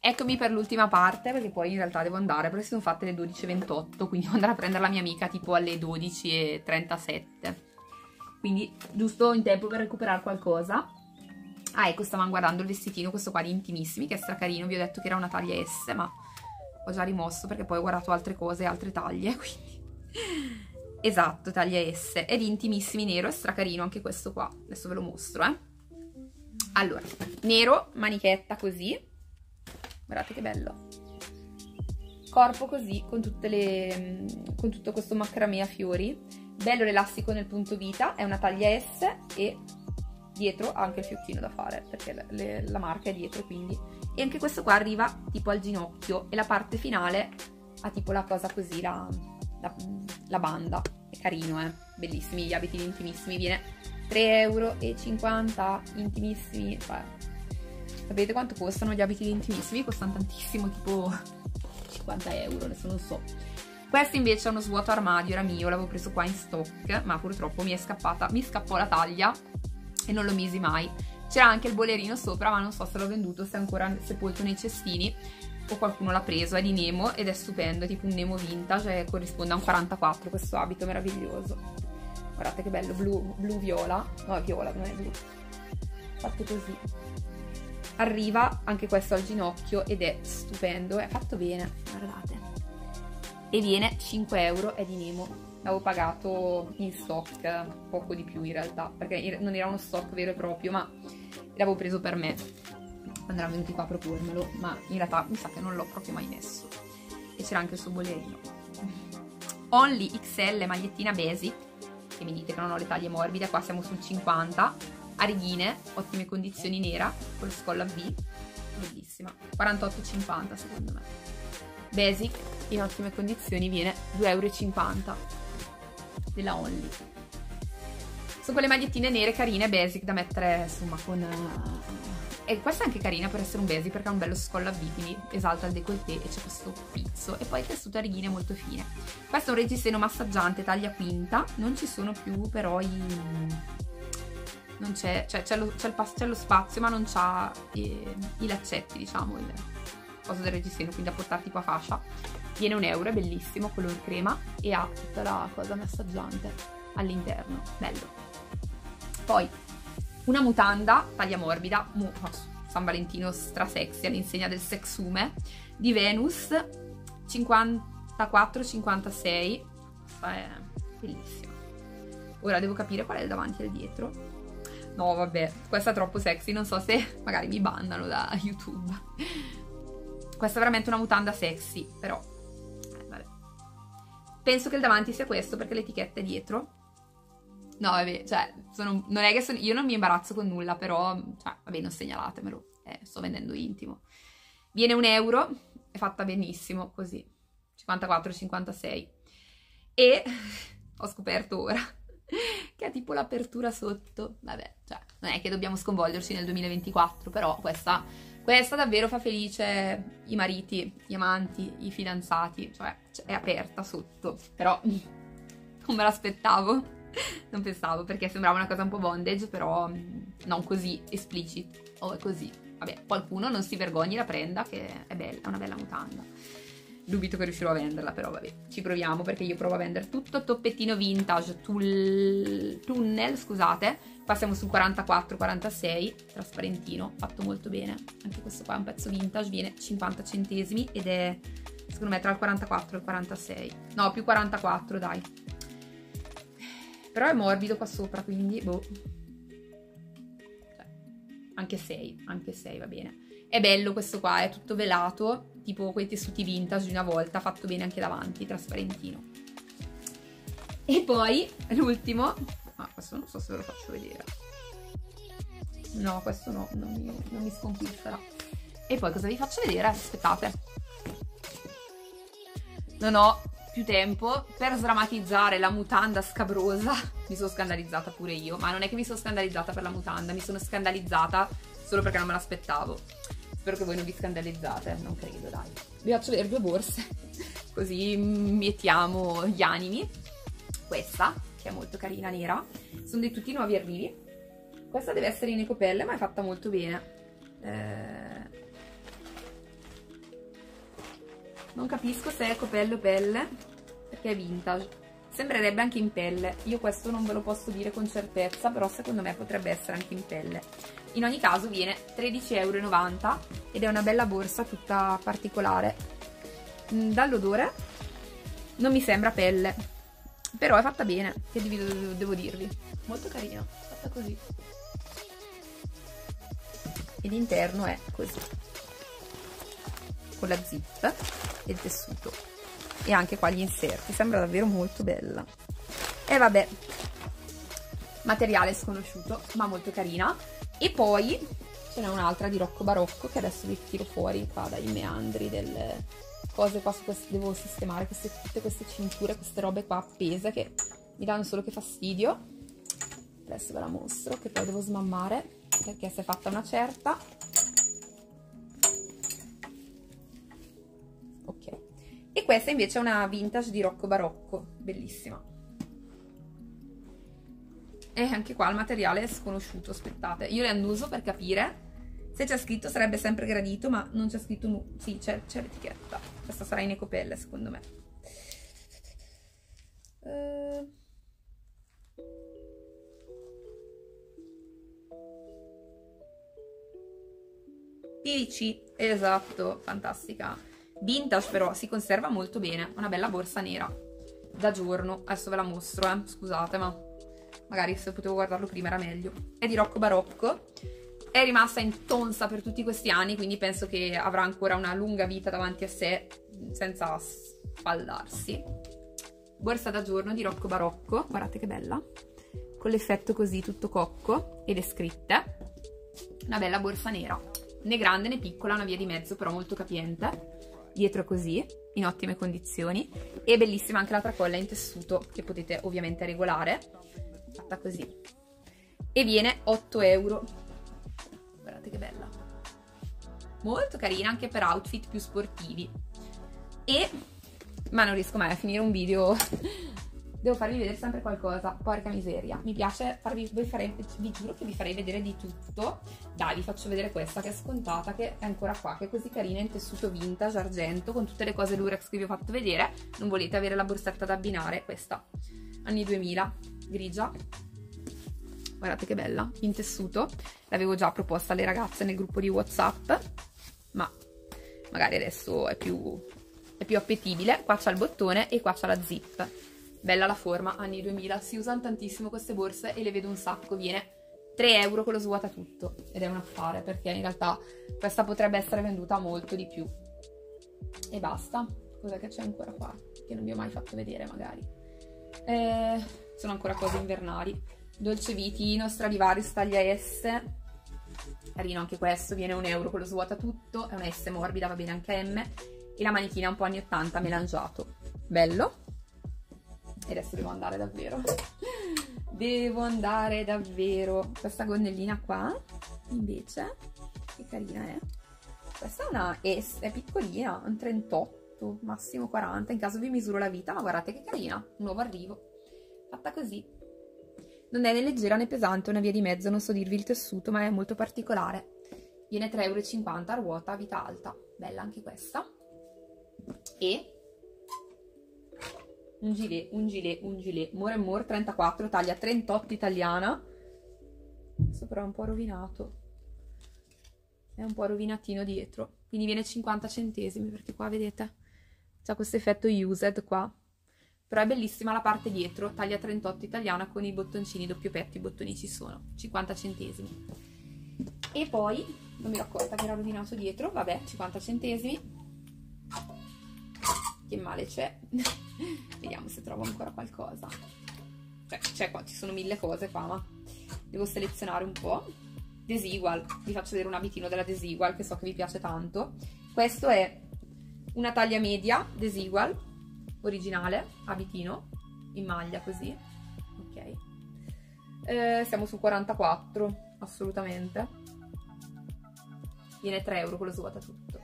Eccomi per l'ultima parte, perché poi in realtà devo andare, perché sono fatte le 12.28, quindi devo andare a prendere la mia amica tipo alle 12.37. Quindi giusto in tempo per recuperare qualcosa. Ah, ecco, stavamo guardando il vestitino, questo qua di Intimissimi, che è stracarino. Vi ho detto che era una taglia S, ma ho già rimosso perché poi ho guardato altre cose, altre taglie, quindi... Esatto, taglia S. È di Intimissimi nero, è stracarino anche questo qua. Adesso ve lo mostro, eh. Allora, nero, manichetta così guardate che bello. Corpo così con, le, con tutto questo macramè a fiori. Bello l'elastico nel punto vita è una taglia S e dietro ha anche il fiocchino da fare perché le, la marca è dietro quindi. E anche questo qua arriva tipo al ginocchio e la parte finale ha tipo la cosa così la, la, la banda. È carino eh. Bellissimi gli abiti intimissimi. Viene 3,50 euro intimissimi. Cioè Sapete quanto costano gli abiti intimissimi? Costano tantissimo, tipo 50 euro, adesso non so. Questo invece è uno svuoto armadio, era mio, l'avevo preso qua in stock, ma purtroppo mi è scappata, mi scappò la taglia e non lo misi mai. C'era anche il bolerino sopra, ma non so se l'ho venduto, se è ancora sepolto nei cestini o qualcuno l'ha preso, è di Nemo ed è stupendo, è tipo un Nemo vintage e corrisponde a un 44 questo abito meraviglioso. Guardate che bello, blu, blu viola, no è viola, non è blu, fatto così arriva anche questo al ginocchio ed è stupendo, è fatto bene, guardate. E viene 5 euro, è di Nemo. L'avevo pagato in stock, poco di più in realtà, perché non era uno stock vero e proprio, ma l'avevo preso per me. Quando erano venuti qua a propormelo, ma in realtà mi sa che non l'ho proprio mai messo. E c'era anche il suo bollerino. Only XL magliettina basic, che mi dite che non ho le taglie morbide, qua siamo sul 50 a righine, ottime condizioni nera, con lo scollo a bellissima, 48,50 secondo me. Basic, in ottime condizioni, viene 2,50 euro della Only. Sono quelle magliettine nere carine, basic, da mettere insomma con... E questa è anche carina per essere un basic perché ha un bello scollo a V, quindi esalta il décolleté e c'è questo pizzo. E poi tessuto a righine molto fine. Questo è un reggiseno massaggiante, taglia quinta. Non ci sono più però i non c'è, cioè c'è lo, c'è, c'è lo, spazio ma non c'ha i, i laccetti, diciamo, il coso del reggiseno, quindi da portare tipo a fascia. Viene un euro, è bellissimo, color crema e ha tutta la cosa massaggiante all'interno, bello. Poi una mutanda, taglia morbida, mu- San Valentino stra sexy all'insegna del sexume, di Venus 54-56, è bellissima. Ora devo capire qual è il davanti e il dietro No, vabbè, questa è troppo sexy, non so se magari mi bannano da YouTube. Questa è veramente una mutanda sexy, però... Eh, vabbè. Penso che il davanti sia questo, perché l'etichetta è dietro. No, vabbè, cioè, sono, non è che sono, io non mi imbarazzo con nulla, però, cioè, vabbè, non segnalatemelo, eh, sto vendendo intimo. Viene un euro, è fatta benissimo, così, 54,56. E ho scoperto ora che ha tipo l'apertura sotto. Vabbè, cioè, non è che dobbiamo sconvolgerci nel 2024, però questa, questa davvero fa felice i mariti, gli amanti, i fidanzati, cioè, è aperta sotto, però non me l'aspettavo. Non pensavo perché sembrava una cosa un po' bondage, però mm, non così esplicit. O oh, è così. Vabbè, qualcuno non si vergogni la prenda, che è bella, è una bella mutanda dubito che riuscirò a venderla, però vabbè, ci proviamo perché io provo a vendere tutto toppettino vintage, tull... tunnel, scusate, qua siamo sul 44-46, trasparentino, fatto molto bene, anche questo qua è un pezzo vintage, viene 50 centesimi ed è secondo me tra il 44 e il 46, no più 44 dai, però è morbido qua sopra quindi boh, cioè, anche 6, anche 6 va bene. È bello questo qua, è tutto velato, tipo quei tessuti vintage di una volta, fatto bene anche davanti, trasparentino. E poi l'ultimo, ah questo non so se ve lo faccio vedere. No, questo no, non mi, non mi sconquisterà. E poi cosa vi faccio vedere? Aspettate. Non ho più tempo per sdrammatizzare la mutanda scabrosa. Mi sono scandalizzata pure io, ma non è che mi sono scandalizzata per la mutanda, mi sono scandalizzata solo perché non me l'aspettavo. Spero che voi non vi scandalizzate, non credo, dai. Vi faccio vedere due borse, così mietiamo gli animi. Questa, che è molto carina, nera. Sono dei tutti nuovi arrivi. Questa deve essere in ecopelle, ma è fatta molto bene. Eh... non capisco se è copello o pelle, perché è vintage. Sembrerebbe anche in pelle, io questo non ve lo posso dire con certezza, però secondo me potrebbe essere anche in pelle. In ogni caso viene 13,90 euro ed è una bella borsa tutta particolare. Mm, dall'odore non mi sembra pelle, però è fatta bene, che devo, dirvi. Molto carina, fatta così. E l'interno è così, con la zip e il tessuto. E anche qua gli inserti, sembra davvero molto bella. E vabbè, materiale sconosciuto, ma molto carina. E poi ce n'è un'altra di Rocco Barocco che adesso vi tiro fuori qua dai meandri delle cose qua su queste, devo sistemare queste, tutte queste cinture, queste robe qua appese che mi danno solo che fastidio. Adesso ve la mostro che poi devo smammare perché si è fatta una certa. Ok. E questa invece è una vintage di Rocco Barocco, bellissima. E anche qua il materiale è sconosciuto, aspettate. Io le annuso per capire. Se c'è scritto sarebbe sempre gradito, ma non c'è scritto nulla. Sì, c'è l'etichetta. Questa sarà in ecopelle, secondo me. Uh... PVC, esatto, fantastica. Vintage però, si conserva molto bene. Una bella borsa nera. Da giorno. Adesso ve la mostro, eh. Scusate, ma magari se potevo guardarlo prima era meglio. È di Rocco Barocco, è rimasta in tonsa per tutti questi anni, quindi penso che avrà ancora una lunga vita davanti a sé senza spaldarsi. Borsa da giorno di Rocco Barocco, guardate che bella, con l'effetto così tutto cocco e le scritte. Una bella borsa nera, né grande né piccola, una via di mezzo però molto capiente. Dietro così, in ottime condizioni. E bellissima anche la tracolla in tessuto che potete ovviamente regolare fatta così e viene 8 euro guardate che bella. Molto carina anche per outfit più sportivi. E ma non riesco mai a finire un video. Devo farvi vedere sempre qualcosa porca miseria. Mi piace farvi vi, farei, vi giuro che vi farei vedere di tutto. Dai vi faccio vedere questa che è scontata che è ancora qua che è così carina in tessuto vintage argento con tutte le cose lurex che vi ho fatto vedere. Non volete avere la borsetta da abbinare? Questa. Anni 2000 grigia guardate che bella in tessuto. L'avevo già proposta alle ragazze nel gruppo di whatsapp ma magari adesso è più, è più appetibile. Qua c'è il bottone e qua c'è la zip. Bella la forma anni 2000 si usano tantissimo queste borse e le vedo un sacco. Viene 3 euro con lo svuota tutto. Ed è un affare perché in realtà questa potrebbe essere venduta molto di più. E basta. Cos'è che c'è ancora qua che non vi ho mai fatto vedere magari. Eh, sono ancora cose invernali. Dolce Vitino, Stradivarius taglia S. Carino anche questo, viene un euro con lo svuota tutto, è una S morbida, va bene anche M. E la manichina un po' anni 80, melangiato. Bello. E adesso devo andare davvero. devo andare davvero. Questa gonnellina qua, invece, che carina è. Questa è una S, è piccolina, un 38, massimo 40. In caso vi misuro la vita, ma guardate che carina, nuovo arrivo fatta così. Non è né leggera né pesante, una via di mezzo, non so dirvi il tessuto, ma è molto particolare. Viene 3,50 euro a ruota, vita alta. Bella anche questa. E un gilet, un gilet, un gilet. More More 34, taglia 38 italiana. Questo però è un po' rovinato. È un po' rovinatino dietro. Quindi viene 50 centesimi, perché qua vedete c'è questo effetto used qua però è bellissima la parte dietro, taglia 38 italiana con i bottoncini doppio petto, i bottoni ci sono, 50 centesimi. E poi, non mi ero accorta che era rovinato dietro, vabbè, 50 centesimi. Che male c'è. Vediamo se trovo ancora qualcosa. Cioè, c'è qua, ci sono mille cose qua, ma devo selezionare un po'. Desigual, vi faccio vedere un abitino della Desigual che so che vi piace tanto. Questo è una taglia media Desigual, originale, abitino, in maglia così, ok. Eh, siamo su 44, assolutamente. Viene 3 euro quello svuota tutto.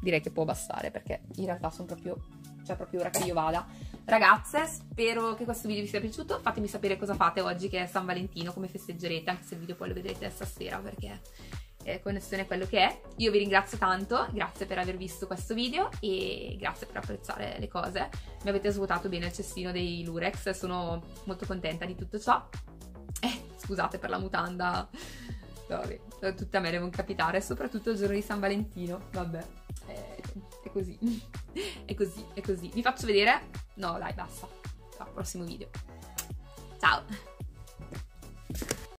Direi che può bastare perché in realtà sono proprio, cioè proprio ora che io vada. Ragazze, spero che questo video vi sia piaciuto. Fatemi sapere cosa fate oggi che è San Valentino, come festeggerete, anche se il video poi lo vedrete stasera perché eh, connessione è quello che è. Io vi ringrazio tanto, grazie per aver visto questo video e grazie per apprezzare le cose. Mi avete svuotato bene il cestino dei Lurex, sono molto contenta di tutto ciò. Eh, scusate per la mutanda, vabbè, tutte a me devono capitare, soprattutto il giorno di San Valentino, vabbè, è, è così, è così, è così. Vi faccio vedere, no dai basta, al prossimo video. Ciao!